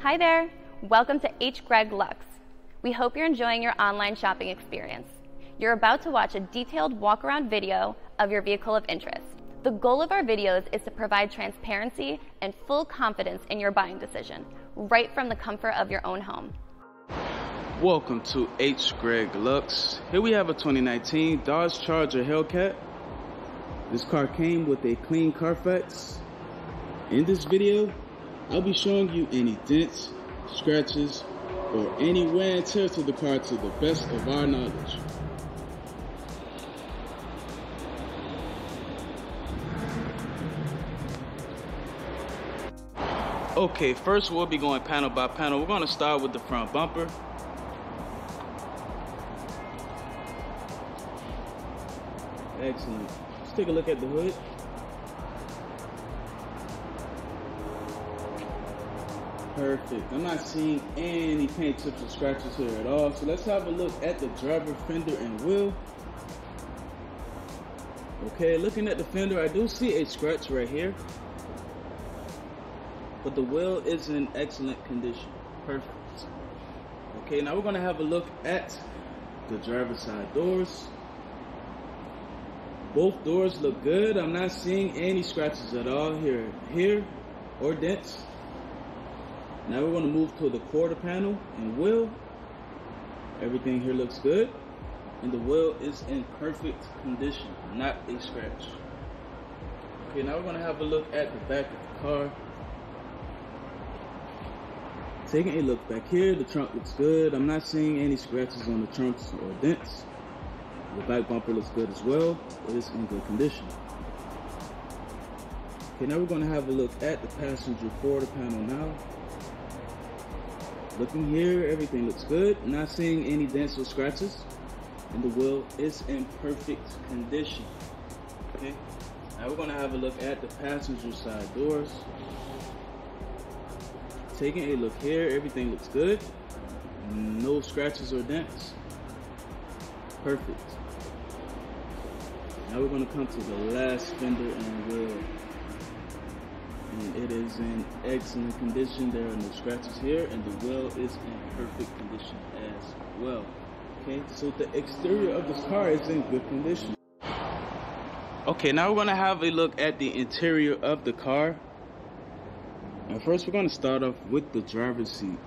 Hi there. Welcome to H. Greg Lux. We hope you're enjoying your online shopping experience. You're about to watch a detailed walk around video of your vehicle of interest. The goal of our videos is to provide transparency and full confidence in your buying decision, right from the comfort of your own home. Welcome to H. Greg Lux. Here we have a 2019 Dodge Charger Hellcat. This car came with a clean Carfax. In this video, I'll be showing you any dents, scratches, or any wear and tear to the car to the best of our knowledge. Okay, first we'll be going panel by panel. We're gonna start with the front bumper. Excellent. Let's take a look at the hood. Perfect. I'm not seeing any paint chips or scratches here at all. So let's have a look at the driver fender and wheel. Okay, looking at the fender, I do see a scratch right here. But the wheel is in excellent condition. Perfect. Okay, now we're gonna have a look at the driver's side doors. Both doors look good. I'm not seeing any scratches at all here, here or dents. Now we're going to move to the quarter panel and wheel. Everything here looks good. And the wheel is in perfect condition, not a scratch. Okay, now we're going to have a look at the back of the car. Taking a look back here, the trunk looks good. I'm not seeing any scratches on the trunks or dents. The back bumper looks good as well. It is in good condition. Okay, now we're going to have a look at the passenger quarter panel now. Looking here, everything looks good. Not seeing any dents or scratches. And the wheel is in perfect condition. Okay. Now we're gonna have a look at the passenger side doors. Taking a look here, everything looks good. No scratches or dents. Perfect. Now we're gonna come to the last fender and wheel and it is in excellent condition. There are no scratches here, and the wheel is in perfect condition as well. Okay, so the exterior of this car is in good condition. Okay, now we're gonna have a look at the interior of the car. And first, we're gonna start off with the driver's seat.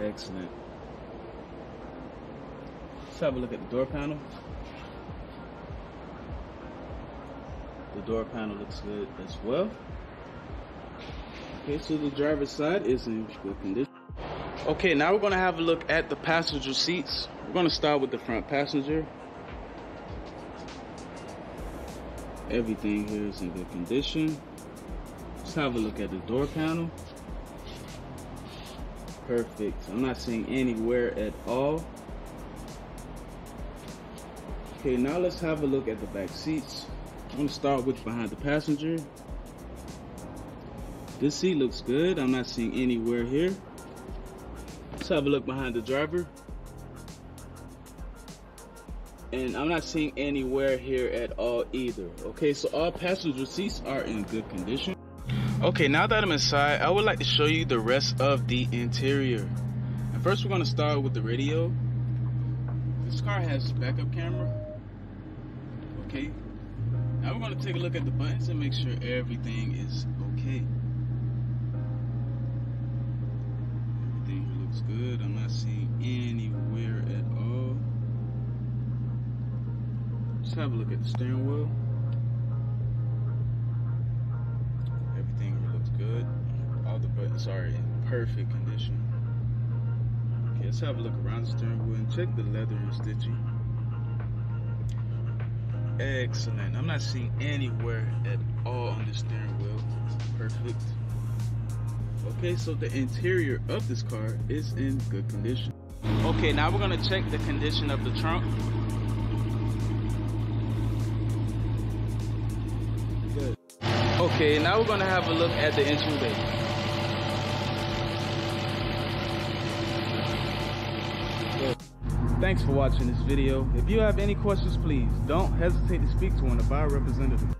Excellent. Let's have a look at the door panel. The door panel looks good as well. Okay, so the driver's side is in good condition. Okay, now we're gonna have a look at the passenger seats. We're gonna start with the front passenger. Everything here is in good condition. Let's have a look at the door panel. Perfect. I'm not seeing any wear at all. Okay, now let's have a look at the back seats. I'm gonna start with behind the passenger. This seat looks good. I'm not seeing any wear here. Let's have a look behind the driver. And I'm not seeing any wear here at all either. Okay, so all passenger seats are in good condition. Okay, now that I'm inside, I would like to show you the rest of the interior. And first we're gonna start with the radio. This car has backup camera. Okay, now we're going to take a look at the buttons and make sure everything is okay. Everything looks good. I'm not seeing anywhere at all. Let's have a look at the steering wheel. Everything looks good. All the buttons are in perfect condition. Okay, let's have a look around the steering wheel and check the leather and stitching. Excellent. I'm not seeing anywhere at all on the steering wheel. Perfect. Okay, so the interior of this car is in good condition. Okay, now we're gonna check the condition of the trunk. Good. Okay, now we're gonna have a look at the engine bay. Thanks for watching this video. If you have any questions, please don't hesitate to speak to one of our representatives.